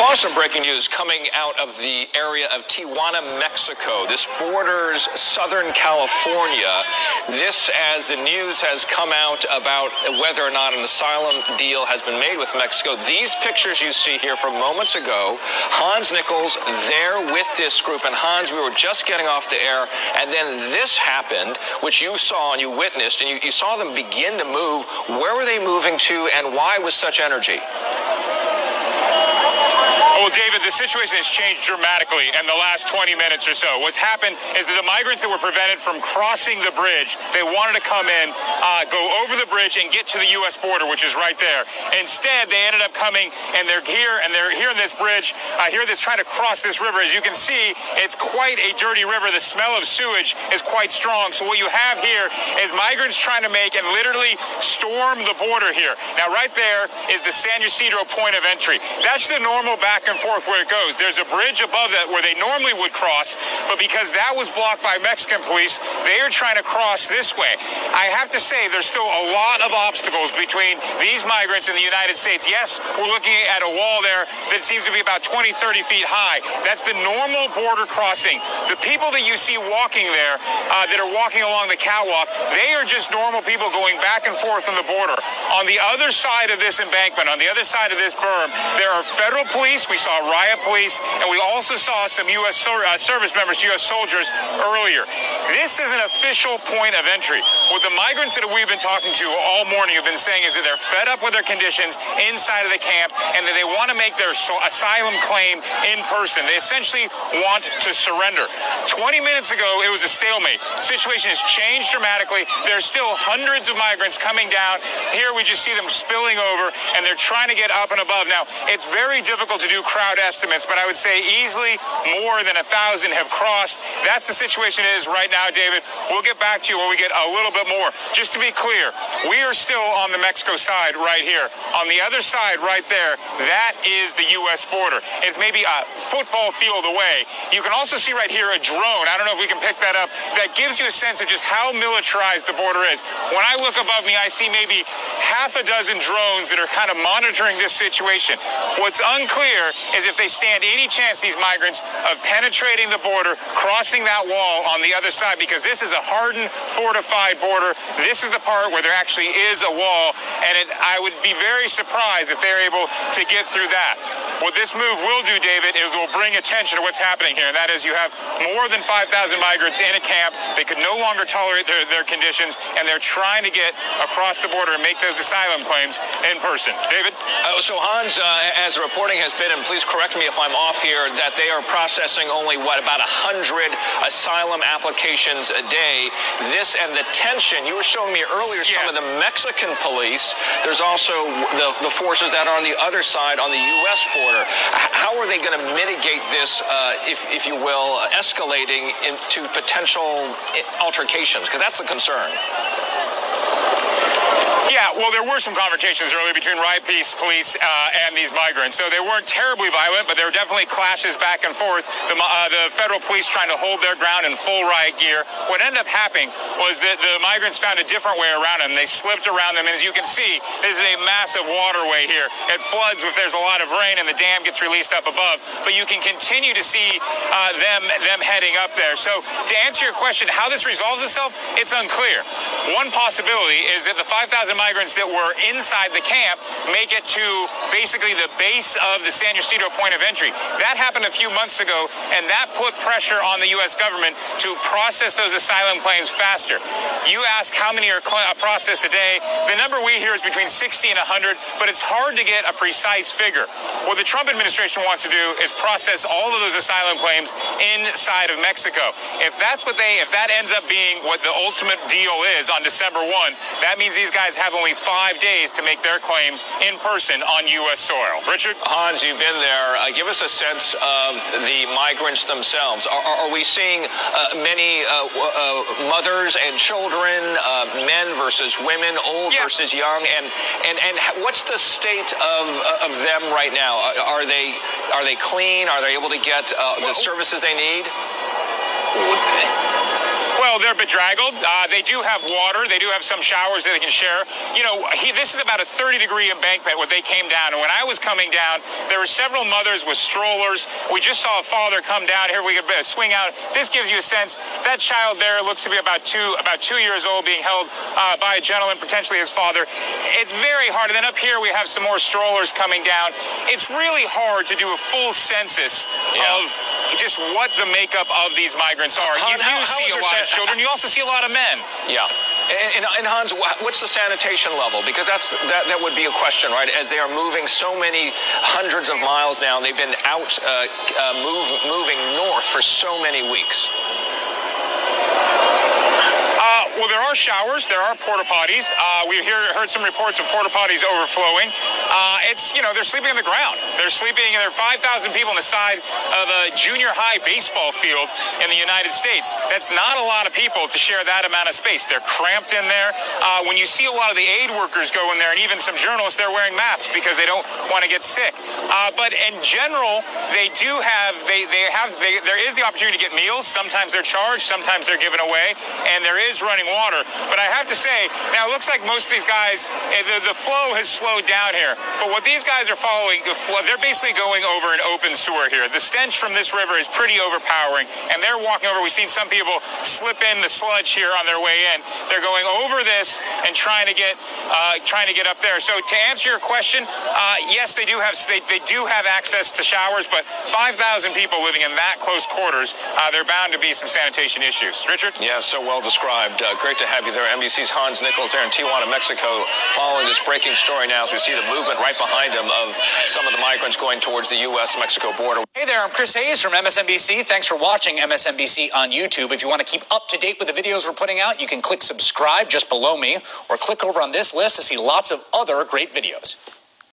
follow some breaking news coming out of the area of Tijuana, Mexico. This borders Southern California. This, as the news has come out about whether or not an asylum deal has been made with Mexico. These pictures you see here from moments ago, Hans Nichols there with this group. And Hans, we were just getting off the air, and then this happened, which you saw and you witnessed, and you, you saw them begin to move. Where were they moving to, and why was such energy? Well, David, the situation has changed dramatically in the last 20 minutes or so. What's happened is that the migrants that were prevented from crossing the bridge, they wanted to come in, uh, go over the bridge and get to the U.S. border, which is right there. Instead, they ended up coming and they're here and they're here in this bridge, uh, here that's trying to cross this river. As you can see, it's quite a dirty river. The smell of sewage is quite strong. So what you have here is migrants trying to make and literally storm the border here. Now, right there is the San Ysidro point of entry. That's the normal back and forth where it goes. There's a bridge above that where they normally would cross, but because that was blocked by Mexican police, they are trying to cross this way. I have to say, there's still a lot of obstacles between these migrants and the United States. Yes, we're looking at a wall there that seems to be about 20, 30 feet high. That's the normal border crossing. The people that you see walking there, uh, that are walking along the catwalk, they are just normal people going back and forth on the border. On the other side of this embankment, on the other side of this berm, there are federal police. We saw riot police, and we also saw some U.S. Uh, service members, U.S. soldiers earlier. This is an official point of entry. What the migrants that we've been talking to all morning have been saying is that they're fed up with their conditions inside of the camp and that they want to make their asylum claim in person. They essentially want to surrender. 20 minutes ago, it was a stalemate. The situation has changed dramatically. There's still hundreds of migrants coming down. Here we just see them spilling over, and they're trying to get up and above. Now, it's very difficult to do crowd estimates, but I would say easily more than a thousand have crossed. That's the situation it is right now, David. We'll get back to you when we get a little bit more. Just to be clear, we are still on the Mexico side right here. On the other side right there, that is the U.S. border. It's maybe a football field away. You can also see right here a drone. I don't know if we can pick that up. That gives you a sense of just how militarized the border is. When I look above me, I see maybe half a dozen drones that are kind of monitoring this situation. What's unclear is if they stand any chance, these migrants, of penetrating the border, crossing that wall on the other side, because this is a hardened, fortified border. This is the part where there actually is a wall, and it, I would be very surprised if they're able to get through that. What this move will do, David, is will bring attention to what's happening here, and that is you have more than 5,000 migrants in a camp. They could no longer tolerate their, their conditions, and they're trying to get across the border and make those asylum claims in person. David? Uh, so, Hans, uh, as the reporting has been, and please correct me if I'm off here, that they are processing only, what, about 100 asylum applications a day. This and the tension, you were showing me earlier yeah. some of the Mexican police. There's also the, the forces that are on the other side on the U.S. border How are they going to mitigate this, uh, if, if you will, escalating into potential altercations? Because that's a concern. Yeah, well, there were some confrontations earlier between riot police, police uh, and these migrants. So they weren't terribly violent, but there were definitely clashes back and forth. The, uh, the federal police trying to hold their ground in full riot gear. What ended up happening was that the migrants found a different way around them. They slipped around them, and as you can see, this is a massive waterway here. It floods if there's a lot of rain, and the dam gets released up above. But you can continue to see uh, them them heading up there. So to answer your question, how this resolves itself, it's unclear. One possibility is that the 5,000 migrants that were inside the camp make it to basically the base of the San Ysidro point of entry. That happened a few months ago, and that put pressure on the U.S. government to process those asylum claims faster. You ask how many are uh, processed a day. The number we hear is between 60 and 100, but it's hard to get a precise figure. What the Trump administration wants to do is process all of those asylum claims inside of Mexico. If that's what they, if that ends up being what the ultimate deal is on December 1, that means these guys have only five days to make their claims in person on U.S. soil. Richard? Hans, you've been there. Uh, give us a sense of the migrants themselves. Are, are we seeing uh, many uh, uh mothers and children, uh, men versus women, old yeah. versus young? And, and, and what's the state of, uh, of them right now? Are they, are they clean? Are they able to get the services they need? Well, they're bedraggled. Uh, they do have water. They do have some showers that they can share. You know, he, this is about a 30 degree embankment where they came down. And when I was coming down, there were several mothers with strollers. We just saw a father come down. Here we could swing out. This gives you a sense that child there looks to be about two, about two years old, being held uh, by a gentleman, potentially his father. It's very hard. And then up here we have some more strollers coming down. It's really hard to do a full census yeah. of just what the makeup of these migrants are. How, you do how, see a lot of children. You also see a lot of men. Yeah. And, and, Hans, what's the sanitation level? Because that's that, that would be a question, right? As they are moving so many hundreds of miles now, they've been out uh, uh, move, moving north for so many weeks. Well, there are showers, there are porta potties. Uh, we hear, heard some reports of porta potties overflowing. Uh, it's, you know, they're sleeping on the ground. They're sleeping, there are 5,000 people on the side of a junior high baseball field in the United States. That's not a lot of people to share that amount of space. They're cramped in there. Uh, when you see a lot of the aid workers go in there, and even some journalists, they're wearing masks because they don't want to get sick. Uh, but in general, they do have, they, they have, they, there is the opportunity to get meals. Sometimes they're charged, sometimes they're given away, and there is running water. But I have to say, now it looks like most of these guys, eh, the, the flow has slowed down here. But what these guys are following, the flow, they're basically going over an open sewer here. The stench from this river is pretty overpowering, and they're walking over. We've seen some people slip in the sludge here on their way in. They're going over this and trying to get uh, trying to get up there. So to answer your question, uh, yes, they do have they, they do have access to showers, but 5,000 people living in that close quarters, uh, there are bound to be some sanitation issues. Richard? Yeah, so well described. Great to have you there. NBC's Hans Nichols there in Tijuana, Mexico, following this breaking story now as we see the movement right behind him of some of the migrants going towards the U.S.-Mexico border. Hey there, I'm Chris Hayes from MSNBC. Thanks for watching MSNBC on YouTube. If you want to keep up to date with the videos we're putting out, you can click subscribe just below me or click over on this list to see lots of other great videos.